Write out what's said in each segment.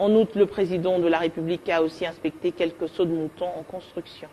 En outre, le président de la République a aussi inspecté quelques sauts de mouton en construction.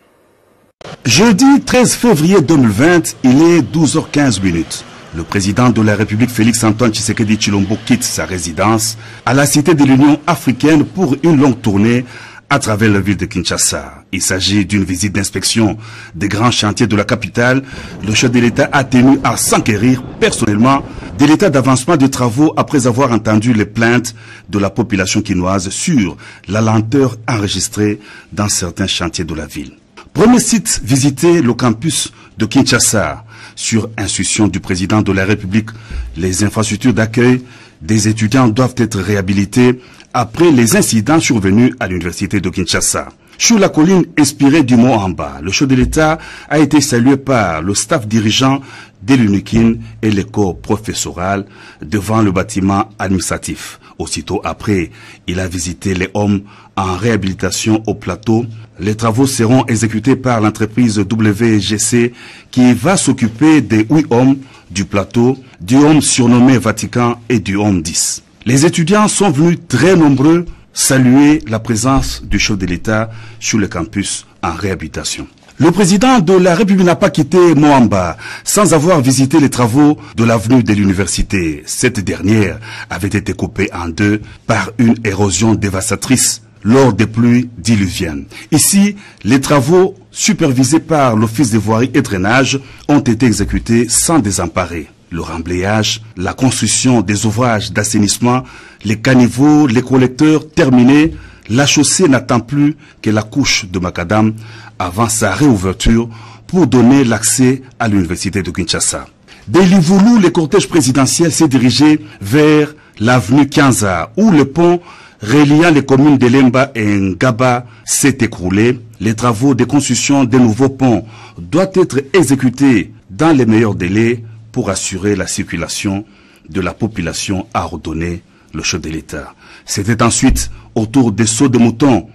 Jeudi 13 février 2020, il est 12h15 minutes. Le président de la République Félix Antoine Tshisekedi Chilombo quitte sa résidence à la Cité de l'Union africaine pour une longue tournée à travers la ville de Kinshasa. Il s'agit d'une visite d'inspection des grands chantiers de la capitale. Le chef de l'État a tenu à s'enquérir personnellement de l'état d'avancement des travaux après avoir entendu les plaintes de la population quinoise sur la lenteur enregistrée dans certains chantiers de la ville. Premier site visité, le campus de Kinshasa. Sur instruction du président de la République, les infrastructures d'accueil des étudiants doivent être réhabilitées après les incidents survenus à l'université de Kinshasa. Sur la colline inspirée du mont bas, le chef de l'État a été salué par le staff dirigeant de l'UNIKIN et l'école professorale devant le bâtiment administratif. Aussitôt après, il a visité les hommes en réhabilitation au plateau. Les travaux seront exécutés par l'entreprise WGC qui va s'occuper des huit hommes du plateau, du homme surnommé Vatican et du homme 10. Les étudiants sont venus très nombreux saluer la présence du chef de l'État sur le campus en réhabilitation. Le président de la République n'a pas quitté Moamba sans avoir visité les travaux de l'avenue de l'université. Cette dernière avait été coupée en deux par une érosion dévastatrice lors des pluies diluviennes. Ici, les travaux supervisés par l'Office des voiries et drainage ont été exécutés sans désemparer. Le remblayage, la construction des ouvrages d'assainissement, les caniveaux, les collecteurs terminés, la chaussée n'attend plus que la couche de macadam avant sa réouverture pour donner l'accès à l'université de Kinshasa. Dès Livoulou, le cortège présidentiel s'est dirigé vers l'avenue Kianza, où le pont reliant les communes de Lemba et Ngaba s'est écroulé. Les travaux de construction des nouveaux ponts doivent être exécutés dans les meilleurs délais pour assurer la circulation de la population, a ordonné le chef de l'État. C'était ensuite autour des sauts de moutons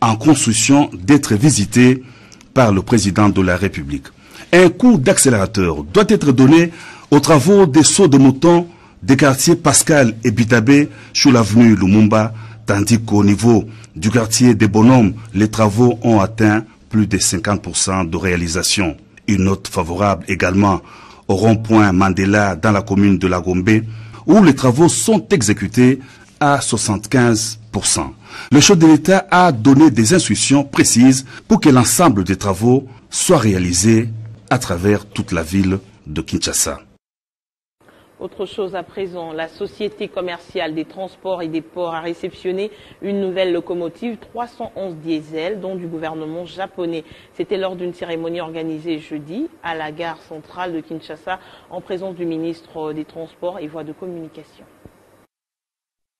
en construction d'être visités par le président de la République. Un coup d'accélérateur doit être donné aux travaux des sauts de moutons des quartiers Pascal et Bitabé sur l'avenue Lumumba, tandis qu'au niveau du quartier des Bonhommes, les travaux ont atteint plus de 50% de réalisation. Une note favorable également au rond-point Mandela dans la commune de La Gombe, où les travaux sont exécutés à 75%. Le chef de l'État a donné des instructions précises pour que l'ensemble des travaux soient réalisés à travers toute la ville de Kinshasa. Autre chose à présent, la Société commerciale des transports et des ports a réceptionné une nouvelle locomotive 311 diesel, dont du gouvernement japonais. C'était lors d'une cérémonie organisée jeudi à la gare centrale de Kinshasa en présence du ministre des Transports et Voies de Communication.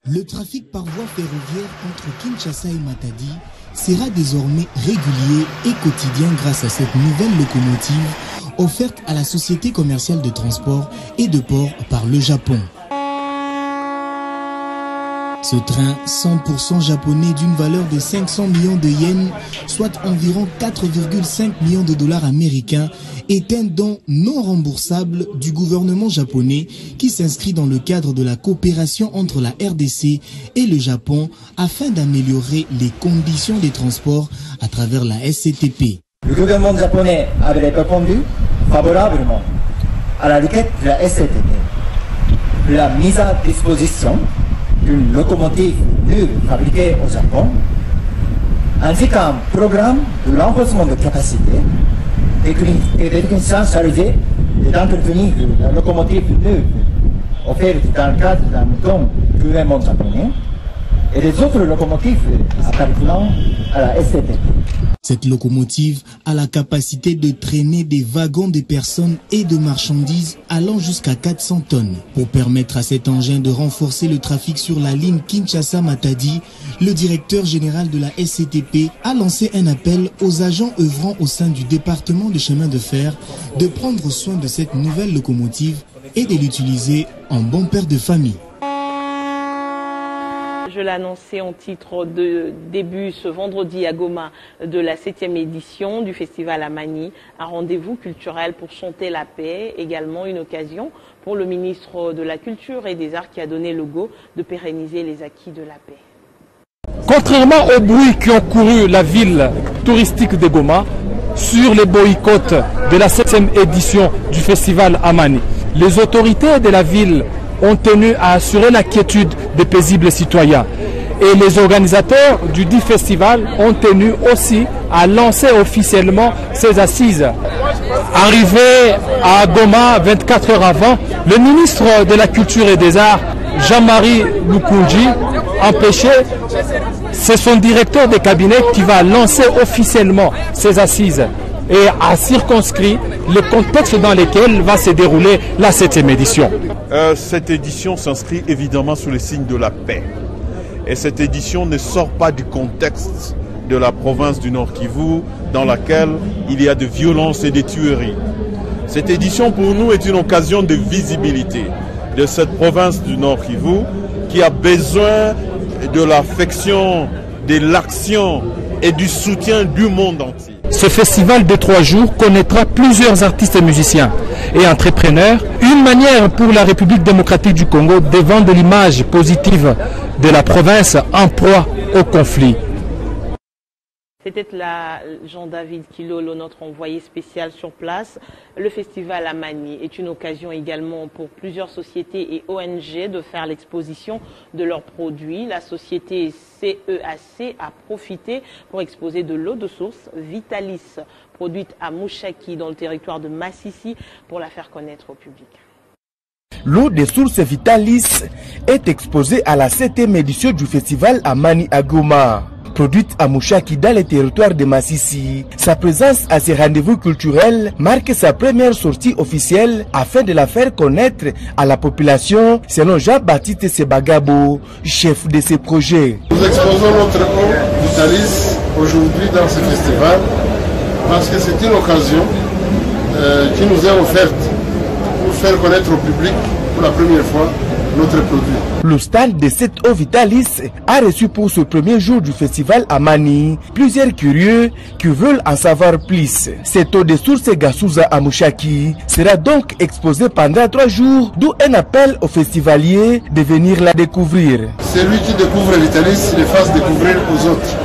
Le trafic par voie ferroviaire entre Kinshasa et Matadi sera désormais régulier et quotidien grâce à cette nouvelle locomotive offerte à la Société commerciale de transport et de port par le Japon. Ce train 100% japonais d'une valeur de 500 millions de yens, soit environ 4,5 millions de dollars américains, est un don non remboursable du gouvernement japonais qui s'inscrit dans le cadre de la coopération entre la RDC et le Japon afin d'améliorer les conditions des transports à travers la SCTP. Le gouvernement japonais avait répondu favorablement à la requête de la SCTP. La mise à disposition d'une locomotive neuve fabriquée au Japon, ainsi qu'un programme de renforcement de capacité et techniciens chargés d'entretenir la locomotive neuve offerte dans le cadre d'un don gouvernement japonais et les autres locomotives appartenant à la SCTP. Cette locomotive a la capacité de traîner des wagons de personnes et de marchandises allant jusqu'à 400 tonnes. Pour permettre à cet engin de renforcer le trafic sur la ligne Kinshasa-Matadi, le directeur général de la SCTP a lancé un appel aux agents œuvrant au sein du département de chemin de fer de prendre soin de cette nouvelle locomotive et de l'utiliser en bon père de famille. Je annoncé en titre de début ce vendredi à Goma de la septième édition du festival Amani, un rendez-vous culturel pour chanter la paix, également une occasion pour le ministre de la Culture et des Arts qui a donné le go de pérenniser les acquis de la paix. Contrairement aux bruits qui ont couru la ville touristique de Goma sur les boycotts de la 7e édition du festival Amani, les autorités de la ville ont tenu à assurer la quiétude des paisibles citoyens. Et les organisateurs du dit festival ont tenu aussi à lancer officiellement ces assises. Arrivé à Goma 24 heures avant, le ministre de la Culture et des Arts, Jean-Marie Lukunji, empêché, c'est son directeur de cabinet qui va lancer officiellement ces assises et a circonscrit le contexte dans lequel va se dérouler la septième édition. Euh, cette édition s'inscrit évidemment sous le signe de la paix. Et cette édition ne sort pas du contexte de la province du Nord Kivu dans laquelle il y a de violences et des tueries. Cette édition pour nous est une occasion de visibilité de cette province du Nord Kivu qui a besoin de l'affection, de l'action et du soutien du monde entier. Ce festival de trois jours connaîtra plusieurs artistes et musiciens et entrepreneurs, une manière pour la République démocratique du Congo de vendre l'image positive de la province en proie au conflit. C'était là Jean-David Kilolo, notre envoyé spécial sur place. Le festival Amani est une occasion également pour plusieurs sociétés et ONG de faire l'exposition de leurs produits. La société CEAC a profité pour exposer de l'eau de source Vitalis, produite à Mouchaki dans le territoire de Massissi, pour la faire connaître au public. L'eau des sources Vitalis est exposée à la 7e édition du festival Amani Agoma produite à Mouchaki dans les territoires de Massissi. Sa présence à ces rendez-vous culturels marque sa première sortie officielle afin de la faire connaître à la population, selon Jean-Baptiste Sebagabo, chef de ce projet. Nous exposons notre Vitalis aujourd'hui dans ce festival parce que c'est une occasion euh, qui nous est offerte pour faire connaître au public pour la première fois notre produit. Le stand de cette eau Vitalis a reçu pour ce premier jour du festival à Mani plusieurs curieux qui veulent en savoir plus. Cette eau de source Gassouza à Mouchaki sera donc exposée pendant trois jours, d'où un appel aux festivaliers de venir la découvrir. Celui qui découvre Vitalis le fasse découvrir aux autres.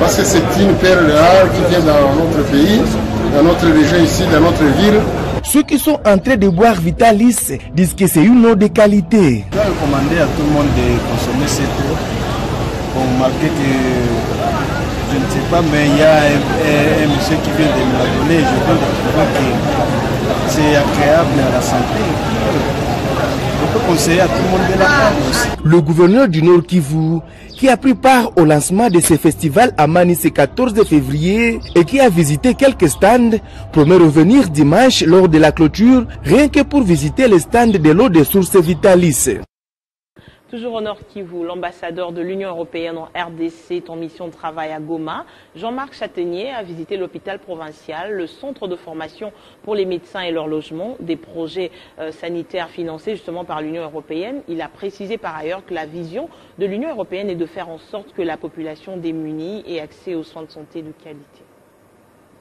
Parce que c'est une perle rare qui vient dans notre pays, dans notre région ici, dans notre ville. Ceux qui sont en train de boire Vitalis disent que c'est une eau de qualité. Je vais recommander à tout le monde de consommer cette eau. Bon, malgré que je ne sais pas, mais il y a un, un, monsieur qui vient de me la donner. Je peux trouver que c'est agréable à la santé. Le gouverneur du Nord Kivu qui a pris part au lancement de ce festival à Mani ce 14 février et qui a visité quelques stands, promet revenir dimanche lors de la clôture, rien que pour visiter les stands de l'eau des sources Vitalis. Toujours au Nord Kivu, l'ambassadeur de l'Union européenne en RDC est en mission de travail à Goma. Jean-Marc Châtaignier a visité l'hôpital provincial, le centre de formation pour les médecins et leur logement, des projets euh, sanitaires financés justement par l'Union européenne. Il a précisé par ailleurs que la vision de l'Union européenne est de faire en sorte que la population démunie ait accès aux soins de santé de qualité.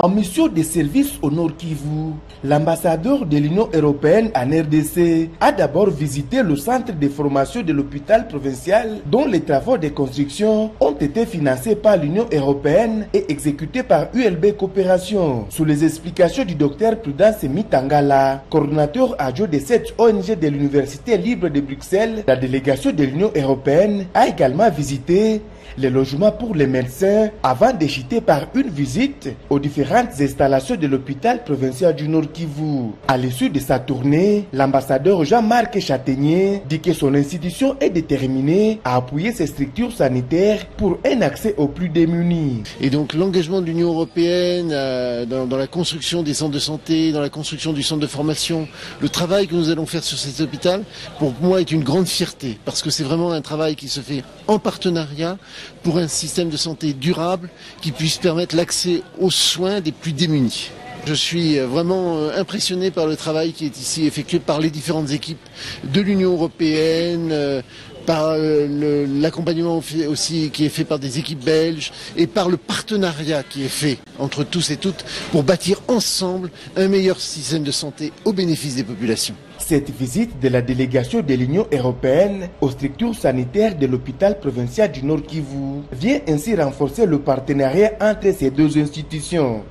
En mission de service au Nord Kivu, l'ambassadeur de l'Union européenne en RDC a d'abord visité le centre de formation de l'hôpital provincial dont les travaux de construction ont été financés par l'Union européenne et exécutés par ULB Coopération. Sous les explications du docteur Prudence Mitangala, coordinateur adjoint de cette ONG de l'Université libre de Bruxelles, la délégation de l'Union européenne a également visité les logements pour les médecins avant de jeter par une visite aux différentes installations de l'hôpital provincial du Nord Kivu. À l'issue de sa tournée, l'ambassadeur Jean-Marc Châtaignier dit que son institution est déterminée à appuyer ces structures sanitaires pour un accès aux plus démunis. Et donc l'engagement de l'Union européenne euh, dans, dans, la construction des centres de santé, dans la construction du centre de formation, le travail que nous allons faire sur cet hôpital, pour moi est une grande fierté parce que c'est vraiment un travail qui se fait en partenariat pour un système de santé durable qui puisse permettre l'accès aux soins des plus démunis. Je suis vraiment impressionné par le travail qui est ici effectué par les différentes équipes de l'Union européenne, par l'accompagnement aussi qui est fait par des équipes belges et par le partenariat qui est fait entre tous et toutes pour bâtir ensemble un meilleur système de santé au bénéfice des populations. Cette visite de la délégation de l'Union européenne aux structures sanitaires de l'hôpital provincial du Nord Kivu vient ainsi renforcer le partenariat entre ces deux institutions.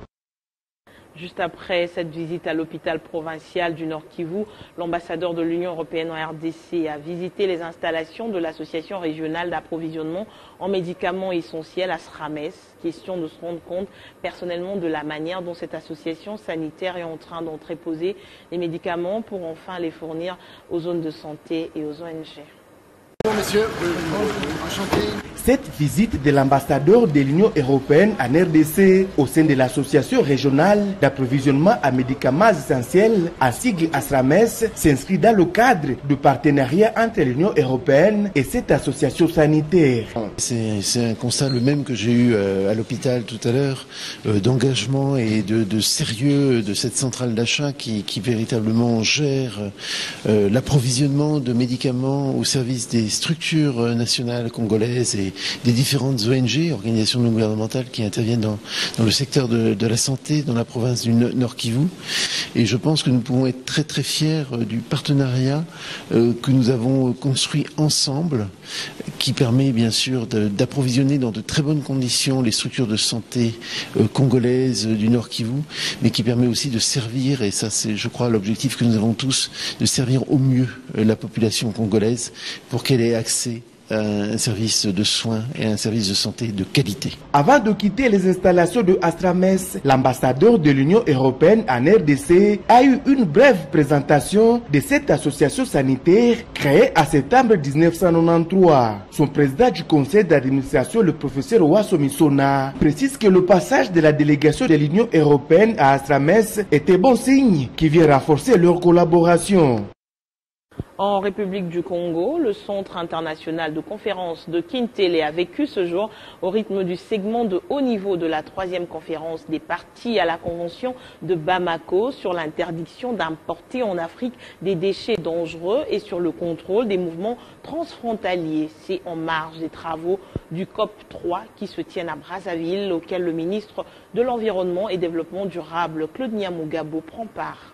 Juste après cette visite à l'hôpital provincial du Nord Kivu, l'ambassadeur de l'Union européenne en RDC a visité les installations de l'association régionale d'approvisionnement en médicaments essentiels à SRAMES. Question de se rendre compte personnellement de la manière dont cette association sanitaire est en train d'entreposer les médicaments pour enfin les fournir aux zones de santé et aux ONG. Cette visite de l'ambassadeur de l'Union européenne en RDC au sein de l'association régionale d'approvisionnement à médicaments essentiels à sigle ASRAMES s'inscrit dans le cadre du partenariat entre l'Union européenne et cette association sanitaire. C'est un constat le même que j'ai eu euh, à l'hôpital tout à l'heure, euh, d'engagement et de, sérieux de cette centrale d'achat qui, qui véritablement gère euh, l'approvisionnement de médicaments au service des structures nationales congolaises et des différentes ONG, organisations non gouvernementales qui interviennent dans, le secteur de, de la santé dans la province du No- Nord Kivu. Et je pense que nous pouvons être très très fiers euh, du partenariat euh, que nous avons construit ensemble, qui permet bien sûr d'approvisionner dans de très bonnes conditions les structures de santé euh, congolaises euh, du Nord Kivu, mais qui permet aussi de servir, et ça c'est je crois l'objectif que nous avons tous, de servir au mieux euh, la population congolaise pour qu'elle ait accès un service de soins et à un service de santé de qualité. Avant de quitter les installations de Astrames, l'ambassadeur de l'Union européenne en RDC a eu une brève présentation de cette association sanitaire créée en septembre 1993. Son président du conseil d'administration, le professeur Wasso Misona, précise que le passage de la délégation de l'Union européenne à Astrames était bon signe qui vient renforcer leur collaboration. En République du Congo, le Centre international de conférence de Kintele a vécu ce jour au rythme du segment de haut niveau de la troisième conférence des parties à la Convention de Bamako sur l'interdiction d'importer en Afrique des déchets dangereux et sur le contrôle des mouvements transfrontaliers. C'est en marge des travaux du COP 3 qui se tiennent à Brazzaville, auquel le ministre de l'Environnement et Développement durable, Claude Niamugabo, prend part.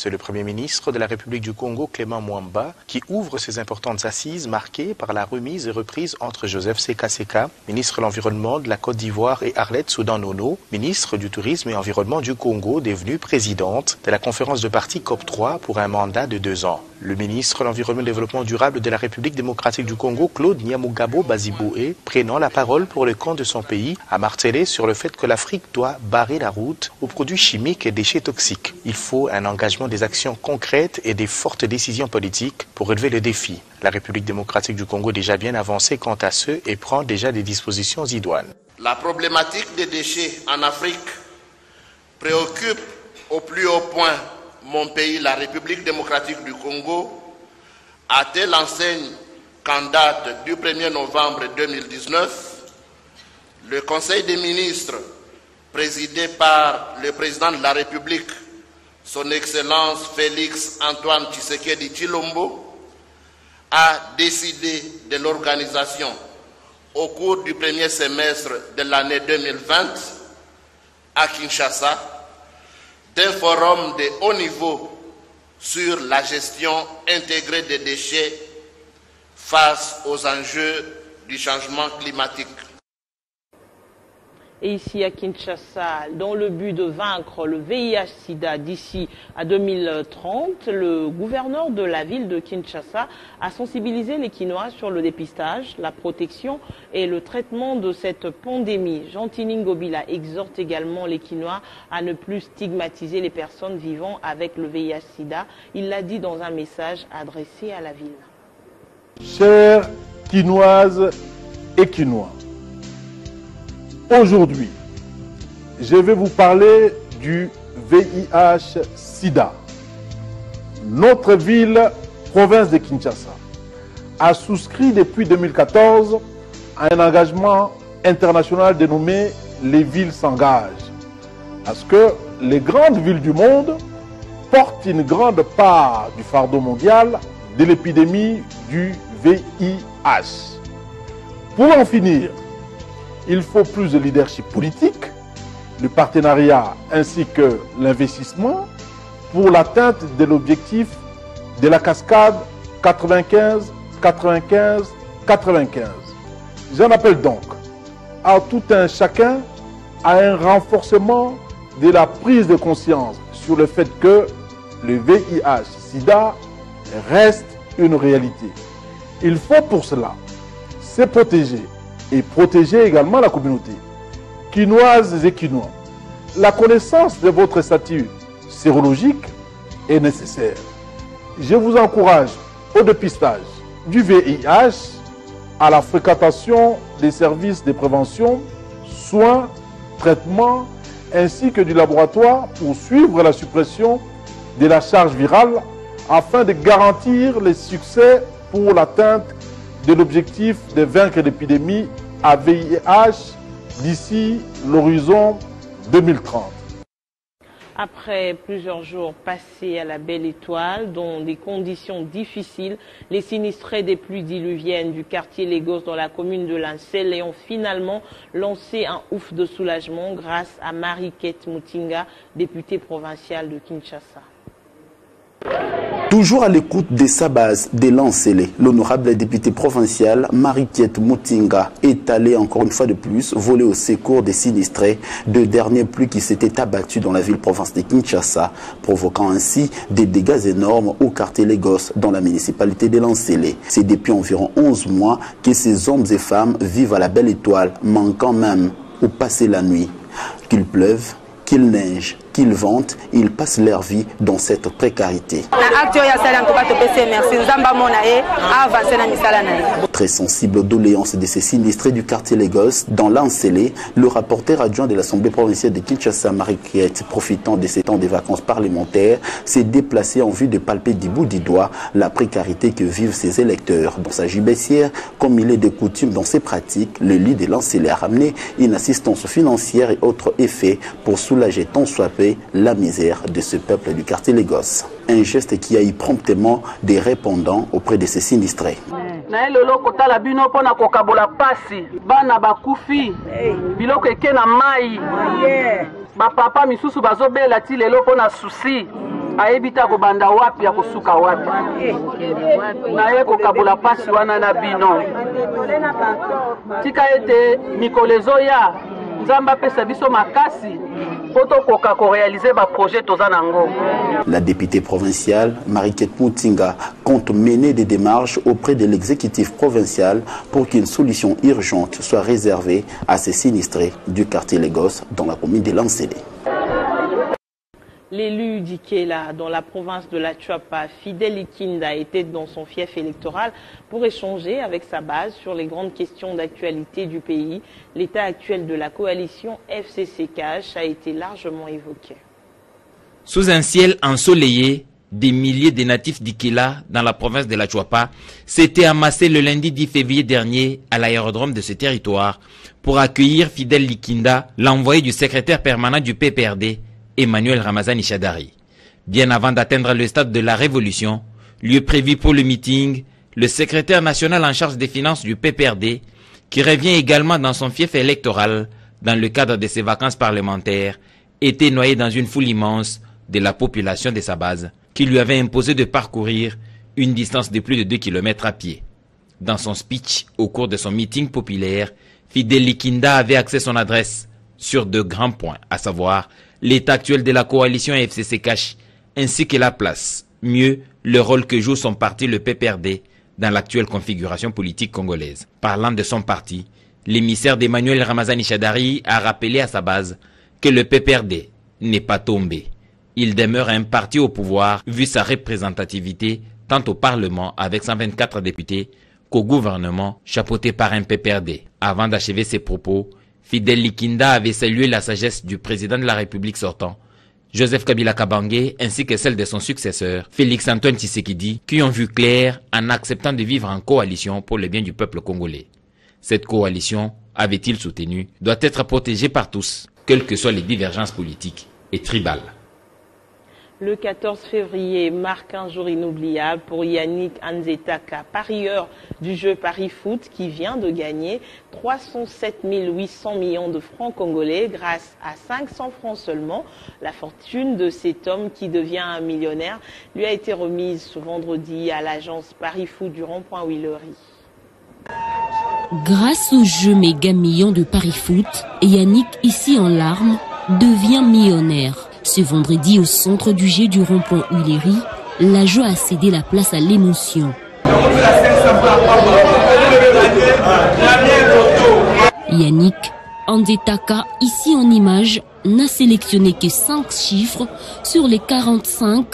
C'est le Premier ministre de la République du Congo, Clément Mwamba, qui ouvre ces importantes assises marquées par la remise et reprise entre Joseph Seka Seka, ministre de l'Environnement de la Côte d'Ivoire, et Arlette Soudan Nono, ministre du Tourisme et Environnement du Congo, devenue présidente de la conférence de parti COP3 pour un mandat de deux ans. Le ministre de l'Environnement et du Développement durable de la République démocratique du Congo, Claude Niamugabo Baziboué, prenant la parole pour le compte de son pays, a martelé sur le fait que l'Afrique doit barrer la route aux produits chimiques et déchets toxiques. Il faut un engagement des actions concrètes et des fortes décisions politiques pour relever le défi. La République démocratique du Congo est déjà bien avancée quant à ce et prend déjà des dispositions idoines. La problématique des déchets en Afrique préoccupe au plus haut point mon pays, la République démocratique du Congo, à telle enseigne qu'en date du 1er novembre 2019, le Conseil des ministres, présidé par le président de la République, son Excellence Félix Antoine Tshisekedi Chilombo, a décidé de l'organisation au cours du premier semestre de l'année 2020 à Kinshasa d'un forum de haut niveau sur la gestion intégrée des déchets face aux enjeux du changement climatique. Et ici à Kinshasa, dans le but de vaincre le VIH-Sida d'ici à 2030, le gouverneur de la ville de Kinshasa a sensibilisé les Quinois sur le dépistage, la protection et le traitement de cette pandémie. Gentini Ngobila exhorte également les Quinois à ne plus stigmatiser les personnes vivant avec le VIH-Sida. Il l'a dit dans un message adressé à la ville. Chères Quinoises et Quinois, Aujourd'hui, je vais vous parler du VIH-Sida. Notre ville, province de Kinshasa, a souscrit depuis 2014 à un engagement international dénommé Les villes s'engagent. Parce que les grandes villes du monde portent une grande part du fardeau mondial de l'épidémie du VIH. Pour en finir, il faut plus de leadership politique, du partenariat ainsi que l'investissement pour l'atteinte de l'objectif de la cascade 95, 95, 95. J'en appelle donc à tout un chacun à un renforcement de la prise de conscience sur le fait que le VIH-Sida reste une réalité. Il faut pour cela se protéger et protéger également la communauté. Quinoises et quinois, la connaissance de votre statut sérologique est nécessaire. Je vous encourage au dépistage du VIH, à la fréquentation des services de prévention, soins, traitements, ainsi que du laboratoire pour suivre la suppression de la charge virale afin de garantir le succès pour l'atteinte de l'objectif de vaincre l'épidémie à VIH d'ici l'horizon 2030. Après plusieurs jours passés à la Belle Étoile, dans des conditions difficiles, les sinistrés des pluies diluviennes du quartier Lagos dans la commune de Lancel ont finalement lancé un ouf de soulagement grâce à Marie-Kate Moutinga, députée provinciale de Kinshasa. Toujours à l'écoute de sa base de Lancelé, l'honorable député provincial Marie-Kiet Moutinga est allé encore une fois de plus voler au secours des sinistrés de derniers pluies qui s'étaient abattus dans la ville-province de Kinshasa, provoquant ainsi des dégâts énormes au quartier Lagos dans la municipalité de Lancelé. C'est depuis environ 11 mois que ces hommes et femmes vivent à la belle étoile, manquant même ou passer la nuit. Qu'il pleuve, qu'il neige, qu'ils vente, ils passent leur vie dans cette précarité. Très sensible aux doléances de ces sinistrés du quartier Lagos, dans l'Ancelé, le rapporteur adjoint de l'Assemblée provinciale de Kinshasa, Marie-Kiet, profitant de ces temps de vacances parlementaires, s'est déplacé en vue de palper du bout du doigt la précarité que vivent ses électeurs. Dans sa gibecière, comme il est de coutume dans ses pratiques, le lit de l'Ancelé a ramené une assistance financière et autres effets pour soulager tant soit peu la misère de ce peuple du quartier Lagos. Un geste qui a eu promptement des répondants auprès de ces sinistrés. La députée provinciale Mariquette Moutinga compte mener des démarches auprès de l'exécutif provincial pour qu'une solution urgente soit réservée à ces sinistrés du quartier Lagos dans la commune de Lancélé. L'élu d'Ikela dans la province de la Chuapa, Fidel Ikinda, était dans son fief électoral pour échanger avec sa base sur les grandes questions d'actualité du pays. L'état actuel de la coalition FCCKH a été largement évoqué. Sous un ciel ensoleillé, des milliers de natifs d'Ikela dans la province de la Chuapa s'étaient amassés le lundi 10 février dernier à l'aérodrome de ce territoire pour accueillir Fidel Likinda, l'envoyé du secrétaire permanent du PPRD, Emmanuel Ramazani Chadari. Bien avant d'atteindre le stade de la révolution, lieu prévu pour le meeting, le secrétaire national en charge des finances du PPRD, qui revient également dans son fief électoral dans le cadre de ses vacances parlementaires, était noyé dans une foule immense de la population de sa base, qui lui avait imposé de parcourir une distance de plus de 2 km à pied. Dans son speech au cours de son meeting populaire, Fidel Likinda avait axé son adresse sur deux grands points, à savoir l'état actuel de la coalition FCC Cash, ainsi que la place, mieux le rôle que joue son parti le PPRD dans l'actuelle configuration politique congolaise. Parlant de son parti, l'émissaire d'Emmanuel Ramazani Chadari a rappelé à sa base que le PPRD n'est pas tombé. Il demeure un parti au pouvoir vu sa représentativité tant au Parlement avec 124 députés qu'au gouvernement chapeauté par un PPRD. Avant d'achever ses propos, Fidel Likinda avait salué la sagesse du président de la République sortant, Joseph Kabila Kabange, ainsi que celle de son successeur, Félix Antoine Tshisekedi, qui ont vu clair en acceptant de vivre en coalition pour le bien du peuple congolais. Cette coalition, avait-il soutenu, doit être protégée par tous, quelles que soient les divergences politiques et tribales. Le 14 février marque un jour inoubliable pour Yannick Anzetaka, parieur du jeu Paris Foot, qui vient de gagner 307 800 millions de francs congolais grâce à 500 francs seulement. La fortune de cet homme qui devient un millionnaire lui a été remise ce vendredi à l'agence Paris Foot du rond-point Willery. Grâce au jeu méga million de Paris Foot, Yannick, ici en larmes, devient millionnaire. Ce vendredi, au centre du jet du rond-point Huiléry, la joie a cédé la place à l'émotion. Yannick Andetaka, ici en image, n'a sélectionné que 5 chiffres sur les 45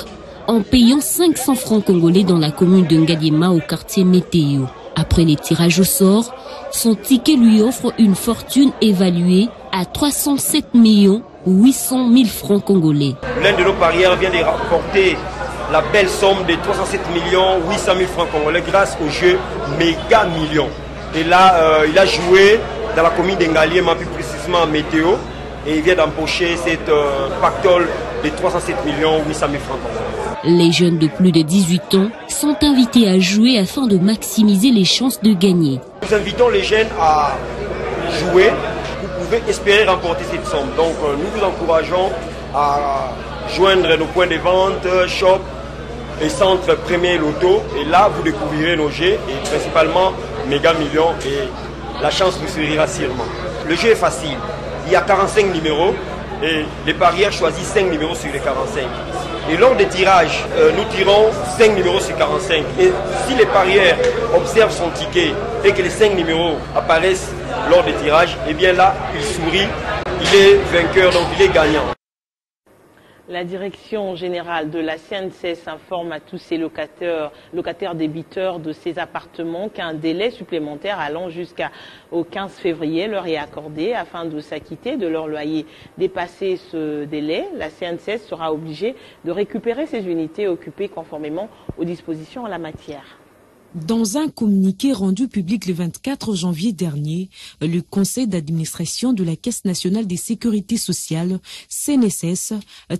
en payant 500 francs congolais dans la commune de Ngadiema au quartier Météo. Après les tirages au sort, son ticket lui offre une fortune évaluée à 307 millions 800 000 francs congolais. L'un de nos parieurs vient de rapporter la belle somme de 307 millions 800 000 francs congolais grâce au jeu Méga Million. Et là, euh, il a joué dans la commune d'Engaliema, plus précisément à Météo, et il vient d'empocher cette euh, pactole de 307 millions 800 000 francs congolais. Les jeunes de plus de 18 ans sont invités à jouer afin de maximiser les chances de gagner. Nous invitons les jeunes à jouer pouvez espérer remporter cette somme. Donc euh, nous vous encourageons à joindre nos points de vente, shop et centre premier loto. Et là, vous découvrirez nos jeux et principalement méga millions et la chance vous sourira sûrement. Le jeu est facile. Il y a 45 numéros et les parieurs choisissent 5 numéros sur les 45. Et lors des tirages, euh, nous tirons 5 numéros sur 45. Et si les parieurs observent son ticket et que les 5 numéros apparaissent lors des tirages, eh bien là, il sourit, il est vainqueur, donc il est gagnant. La direction générale de la CNCS informe à tous ses locataires, locataires débiteurs de ces appartements qu'un délai supplémentaire allant jusqu'au 15 février leur est accordé afin de s'acquitter de leur loyer. Dépassé ce délai, la CNCS sera obligée de récupérer ces unités occupées conformément aux dispositions en la matière. Dans un communiqué rendu public le 24 janvier dernier, le conseil d'administration de la Caisse nationale des sécurités sociales, CNSS,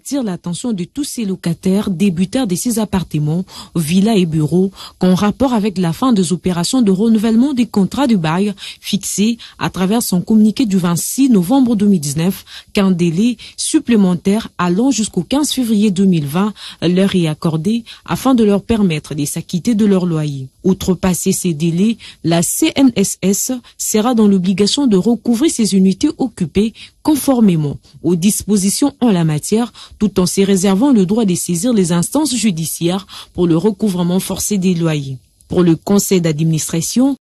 tire l'attention de tous ces locataires débuteurs de ces appartements, villas et bureaux, qu'en rapport avec la fin des opérations de renouvellement des contrats de bail fixés à travers son communiqué du 26 novembre 2019, qu'un délai supplémentaire allant jusqu'au 15 février 2020 leur est accordé afin de leur permettre de s'acquitter de leur loyer. Outrepasser ces délais, la CNSS sera dans l'obligation de recouvrir ces unités occupées conformément aux dispositions en la matière, tout en se réservant le droit de saisir les instances judiciaires pour le recouvrement forcé des loyers. Pour le conseil d'administration,